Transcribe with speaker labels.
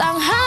Speaker 1: 当海